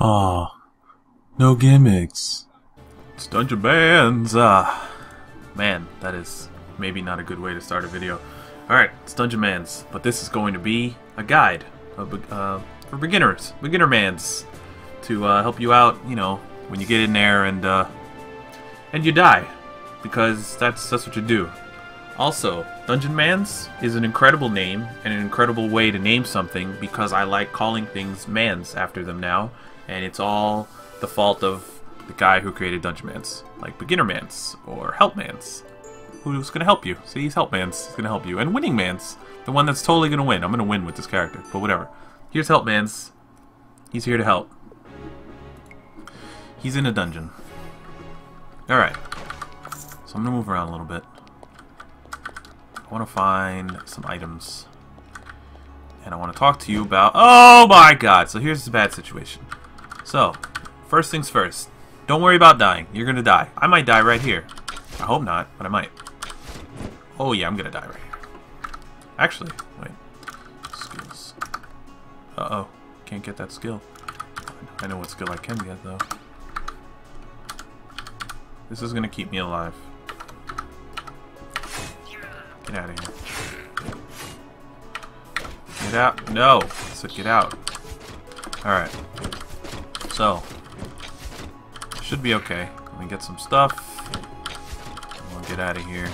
Aw, no gimmicks. It's Dungeon Bands. Ah, man, that is maybe not a good way to start a video. Alright, it's Dungeonmans, but this is going to be a guide a uh, for beginners, beginner mans, to uh, help you out, you know, when you get in there and uh, and you die, because that's that's what you do. Also, Dungeonmans is an incredible name and an incredible way to name something because I like calling things mans after them now, and it's all the fault of the guy who created Dungeonmans, like Beginner Mans or Help Mans, who's to help you. See, he's Help Mans, he's to help you, and Winning Mans, the one that's totally to win. I'm to win with this character, but whatever. Here's Help Mans. He's here to help. He's in a dungeon. Alright. So I'm to move around a little bit. I want to find some items. And I want to talk to you about... Oh my god! So here's the bad situation. So, first things first. Don't worry about dying. You're to die. I might die right here. I hope not, but I might. Oh yeah, I'm to die right here. Actually, wait. Skills. Uh-oh. Can't get that skill. I know what skill I can get, though. This is to keep me alive. Get out of here. Get out. No! I said get out. Alright. So. Should be okay. Let me get some stuff. We'll get out of here.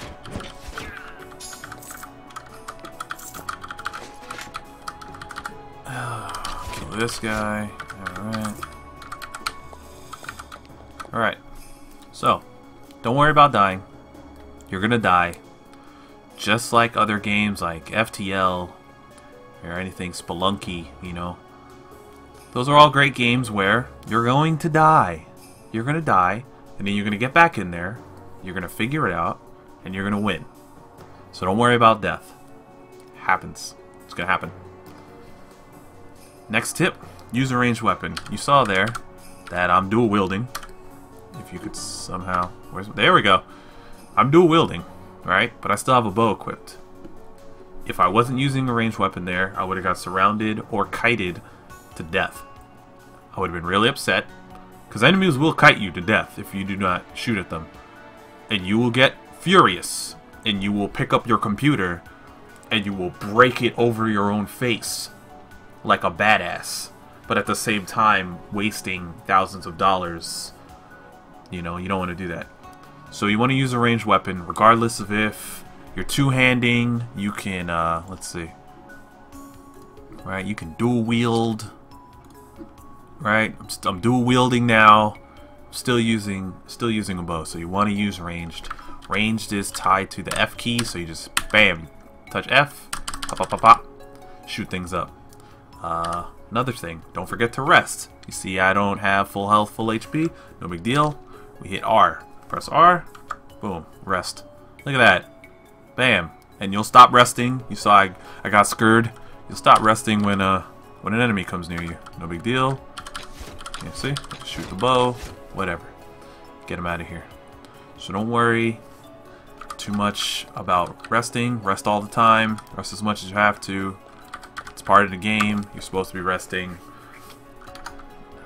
Kill this guy. Alright. Alright. So, don't worry about dying. You're gonna die. Just like other games like FTL or anything Spelunky, you know. Those are all great games where you're going to die. You're gonna die, and then you're gonna get back in there, you're gonna figure it out, and you're gonna win. So don't worry about death. It Happens. It's gonna happen. Next tip, use a ranged weapon. You saw there that I'm dual wielding. If you could somehow, where's there we go. I'm dual wielding, right? But I still have a bow equipped. If I wasn't using a ranged weapon there, I would have got surrounded or kited to death. I would have been really upset because enemies will kite you to death if you do not shoot at them. And you will get furious and you will pick up your computer and you will break it over your own face like a badass, but at the same time wasting thousands of dollars. You know, you don't want to do that. So you want to use a ranged weapon, regardless of if you're two-handing. You can, uh, let's see, right? You can dual wield, right? I'm, I'm dual wielding now. Still using, still using a bow. So you want to use ranged. Ranged is tied to the F key, so you just bam, touch F, pop, pop, pop, pop, shoot things up. Uh, another thing, don't forget to rest. You see I don't have full health, full HP, no big deal. We hit R. Press R, boom, rest. Look at that. Bam. And you'll stop resting. You saw I, I got scared. You'll stop resting when uh when an enemy comes near you. No big deal. See? Shoot the bow, whatever. Get him out of here. So don't worry too much about resting. Rest all the time. Rest as much as you have to. It's part of the game. You're supposed to be resting.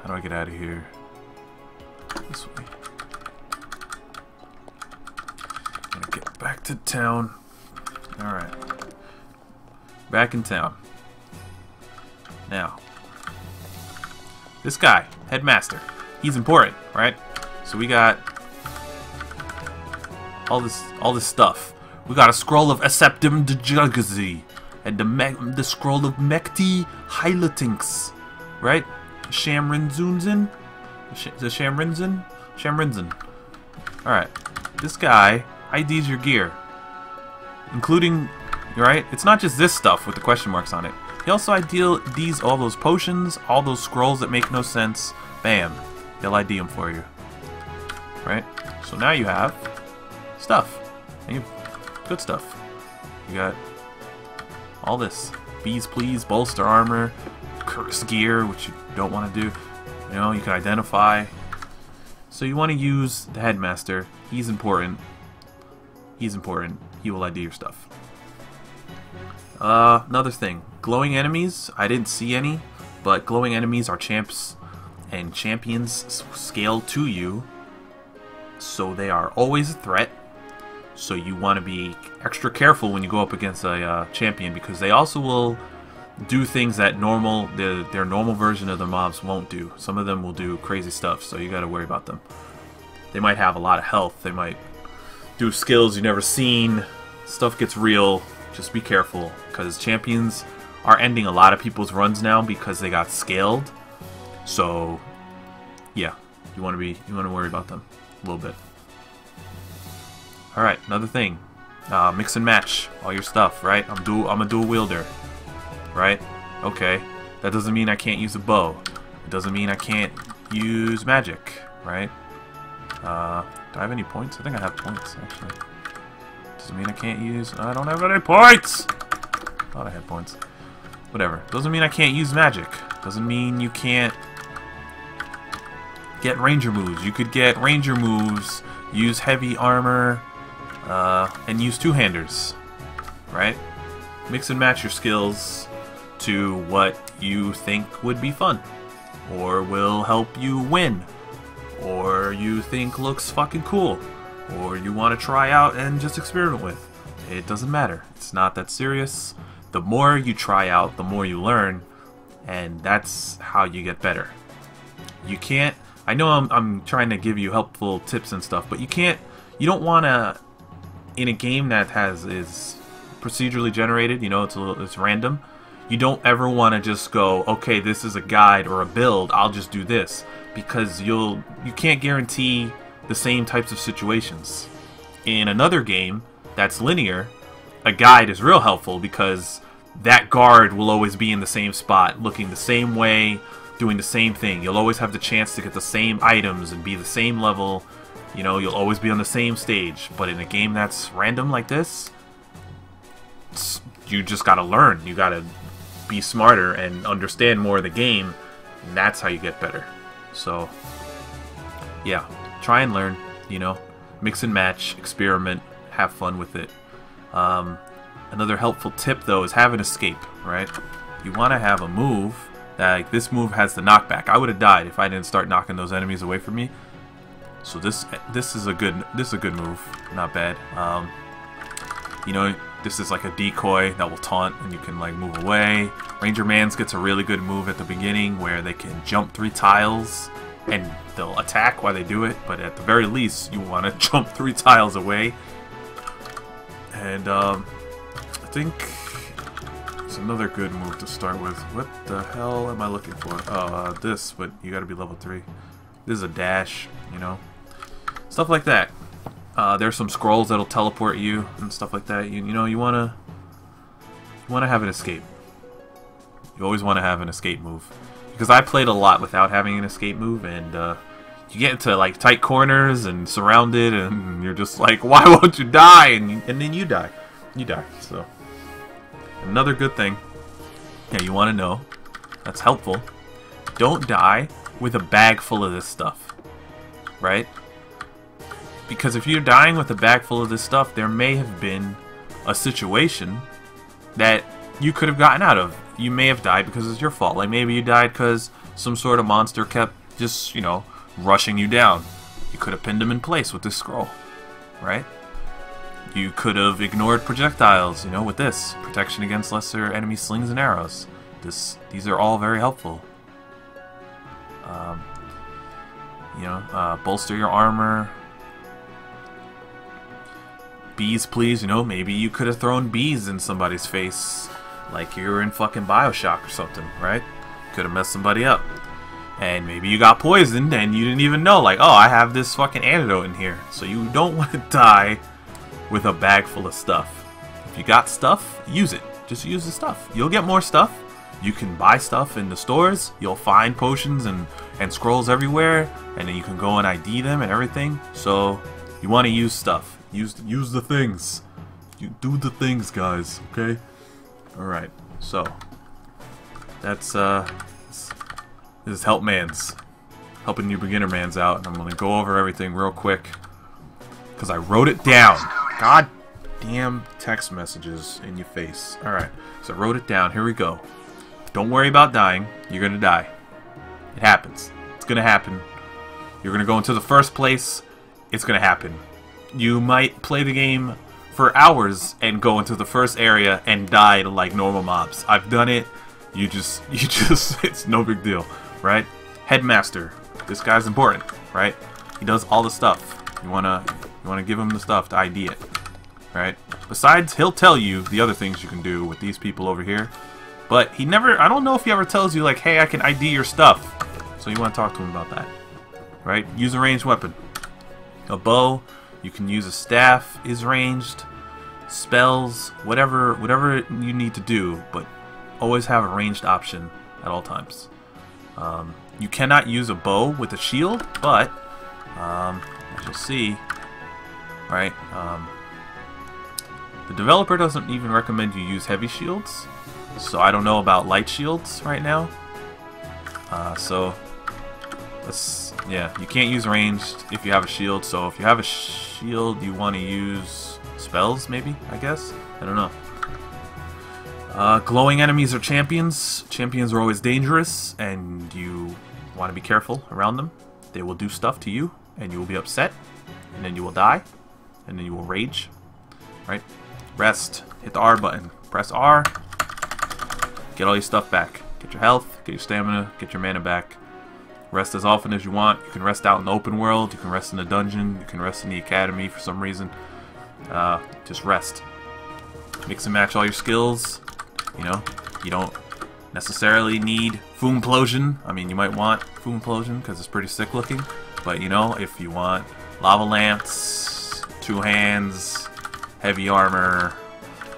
How do I get out of here? This way. Gonna get back to town. Alright. Back in town. Now. This guy, Headmaster. He's important, right? So we got all this all this stuff. We got a scroll of Aseptum de and the me the scroll of Mekti Hylatinx, right? Shamrinzunzin? Sh the Shamrinzin? Shamrinzin. Alright. This guy IDs your gear. Including, right? It's not just this stuff with the question marks on it. He also IDs all those potions, all those scrolls that make no sense. Bam. He'll ID them for you. Right? So now you have stuff. You have good stuff. You got all this. Bees Please, Bolster Armor, Curse Gear, which you don't want to do. You know, you can identify. So you want to use the Headmaster. He's important. He's important. He will ID your stuff. Uh, another thing. Glowing enemies. I didn't see any, but glowing enemies are champs. and champions scale to you, so they are always a threat. So you want to be extra careful when you go up against a uh, champion because they also will do things that normal the, their normal version of the mobs won't do. Some of them will do crazy stuff, so you got to worry about them. They might have a lot of health. They might do skills you've never seen. Stuff gets real. Just be careful because champions are ending a lot of people's runs now because they got scaled. So, yeah, you want to be you want to worry about them a little bit. All right, another thing, uh, mix and match all your stuff. Right, I'm dual I'm a dual wielder. Right, okay, that doesn't mean I can't use a bow. It doesn't mean I can't use magic. Right. Uh, do I have any points? I think I have points actually. Doesn't mean I can't use. I don't have any points. Thought I had points. Whatever. Doesn't mean I can't use magic. Doesn't mean you can't get ranger moves. You could get ranger moves, use heavy armor, uh, and use two-handers. Right? Mix and match your skills to what you think would be fun, or will help you win, or you think looks fucking cool, or you want to try out and just experiment with. It doesn't matter. It's not that serious. The more you try out, the more you learn, and that's how you get better. You can't. I know I'm, I'm trying to give you helpful tips and stuff, but you can't. You don't want to. In a game that has is procedurally generated, you know, it's a little, it's random. You don't ever want to just go, okay, this is a guide or a build. I'll just do this because you'll you can't guarantee the same types of situations. In another game that's linear, a guide is real helpful because that guard will always be in the same spot, looking the same way, doing the same thing. You'll always have the chance to get the same items and be the same level. You know, you'll always be on the same stage. But in a game that's random like this, you just gotta learn. You gotta be smarter and understand more of the game, and that's how you get better. So, yeah, try and learn. You know, mix and match, experiment, have fun with it. Um, another helpful tip though is have an escape. Right? You want to have a move that like this move has the knockback. I would have died if I didn't start knocking those enemies away from me. So this this is a good this is a good move. Not bad. Um, you know, this is like a decoy that will taunt and you can like move away. Ranger Mans gets a really good move at the beginning where they can jump three tiles and they'll attack while they do it, but at the very least you want to jump three tiles away. And um, think it's another good move to start with. What the hell am I looking for? Oh, uh, this, but you gotta be level 3. This is a dash, you know? Stuff like that. Uh, there's some scrolls that'll teleport you and stuff like that. You, you know, you wanna you wanna have an escape. You always want to have an escape move because I played a lot without having an escape move, and uh, you get into like tight corners and surrounded, and you're just like, why won't you die? And you, and then you die, you die. So another good thing that you want to know that's helpful: don't die with a bag full of this stuff, right? Because if you're dying with a bag full of this stuff, there may have been a situation that you could have gotten out of. You may have died because it's your fault. Like maybe you died because some sort of monster kept just, you know, rushing you down. You could have pinned him in place with this scroll, right? You could have ignored projectiles, you know, with this. Protection against lesser enemy slings and arrows. This, these are all very helpful. Um, you know, uh, bolster your armor, bees please you know maybe you could have thrown bees in somebody's face. Like you were in fucking bioshock or something right? Could have messed somebody up. And maybe you got poisoned and you didn't even know like oh i have this fucking antidote in here. So you don't want to die with a bag full of stuff. If you got stuff use it. Just use the stuff. You'll get more stuff. You can buy stuff in the stores. You'll find potions and and scrolls everywhere and then you can go and id them and everything. So you want to use stuff. Use use the things. You do the things guys okay? All right so that's uh this, is help man's helping you beginner man's out and i'm gonna go over everything real quick because i wrote it down god damn text messages in your face all right so i wrote it down here we go don't worry about dying you're gonna die it happens It's gonna happen. You're gonna go into the first place. It's gonna happen. You might play the game for hours and go into the first area and die to like normal mobs. I've done it. You just, you just, it's no big deal, right? Headmaster. This guy's important, right? He does all the stuff. You wanna, you wanna give him the stuff to ID it, right? Besides, he'll tell you the other things you can do with these people over here. But he never, I don't know if he ever tells you like, hey, I can ID your stuff. So you want to talk to him about that, right? Use a ranged weapon. A bow, you can use a staff, is ranged, spells, whatever, whatever you need to do, but always have a ranged option at all times. Um, you cannot use a bow with a shield, but um, as you'll see, right? Um, the developer doesn't even recommend you use heavy shields, so I don't know about light shields right now. Uh, so let's yeah, you can't use ranged if you have a shield. So if you have a shield, you want to use spells, maybe I guess. I don't know. Uh, glowing enemies are champions. Champions are always dangerous, and you want to be careful around them. They will do stuff to you, and you will be upset, and then you will die, and then you will rage. Right? Rest. Hit the R button. Press R. Get all your stuff back. Get your health, get your stamina, get your mana back. Rest as often as you want. You can rest out in the open world. You can rest in the dungeon. You can rest in the academy for some reason. Uh, just rest. Mix and match all your skills. You know, you don't necessarily need Foom I mean, you might want Foom because it's pretty sick looking. But, you know, if you want Lava Lance, Two Hands, Heavy Armor,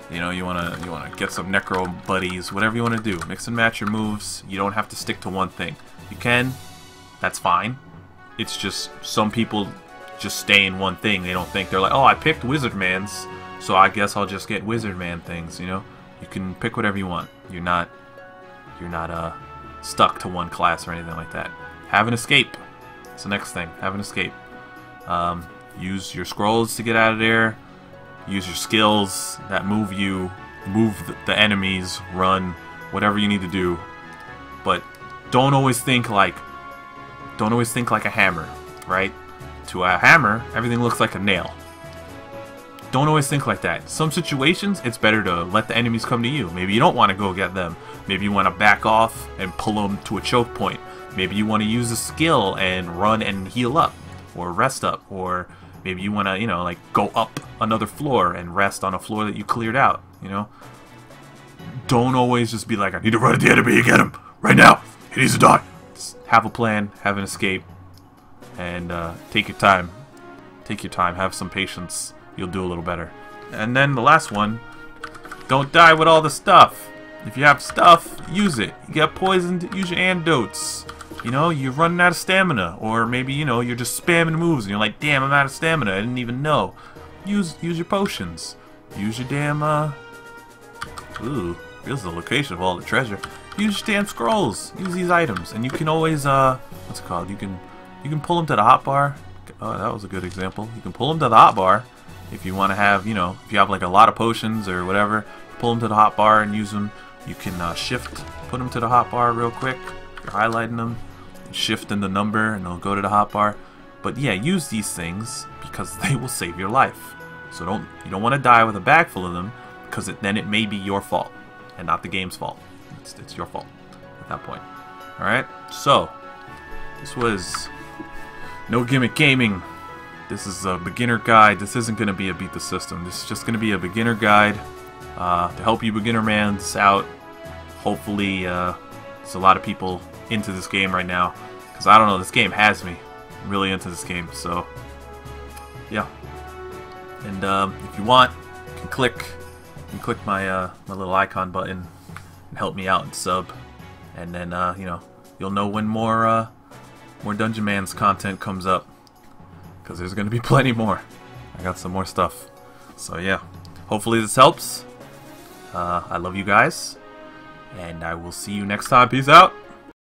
you know, you wanna you wanna get some Necro buddies, whatever you wanna do. Mix and match your moves. You don't have to stick to one thing. You can, that's fine. It's just some people just stay in one thing. They don't think they're like, oh, I picked Wizard Man's, so I guess I'll just get Wizard Man things. You know, you can pick whatever you want. You're not you're not uh stuck to one class or anything like that. Have an escape. It's the next thing. Have an escape. Um, use your scrolls to get out of there. Use your skills that move you, move the enemies, run, whatever you need to do. But don't always think like, don't always think like a hammer, right? To a hammer, everything looks like a nail. Don't always think like that. Some situations, it's better to let the enemies come to you. Maybe you don't want to go get them. Maybe you want to back off and pull them to a choke point. Maybe you want to use a skill and run and heal up, or rest up, or maybe you want to, you know, like go up another floor and rest on a floor that you cleared out, you know? Don't always just be like, I need to run at the enemy and get him right now. He needs to die. Just have a plan, have an escape, and uh, take your time. Take your time, have some patience. You'll do a little better. And then the last one, don't die with all the stuff. If you have stuff, use it. You get poisoned, use your antidotes. You know, you're running out of stamina. Or maybe, you know, you're just spamming moves and you're like, damn, I'm out of stamina. I didn't even know. Use use your potions. Use your damn, uh... Ooh, here's the location of all the treasure. Use your damn scrolls. Use these items. And you can always, uh... What's it called? You can, you can pull them to the hotbar. Oh, that was a good example. You can pull them to the hotbar if you want to have, you know, if you have like a lot of potions or whatever, pull them to the hotbar and use them you can uh, shift, put them to the hotbar real quick. Highlighting them, shifting the number, and they'll go to the hotbar. But yeah, use these things because they will save your life. So don't you don't want to die with a bag full of them because it, then it may be your fault and not the game's fault. It's, it's your fault at that point. All right. So this was no gimmick gaming. This is a beginner guide. This isn't going to be a beat the system. This is just going to be a beginner guide uh, to help you beginner mans out hopefully uh, there's a lot of people into this game right now. Because I don't know this game has me I'm really into this game so yeah. And um, if you want you can click you can click my uh, my little icon button and help me out and sub. And then uh, you know you'll know when more uh, more Dungeonmans content comes up. Because there's gonna be plenty more. I got some more stuff. So yeah. Hopefully this helps. Uh, I love you guys. And I will see you next time. Peace out.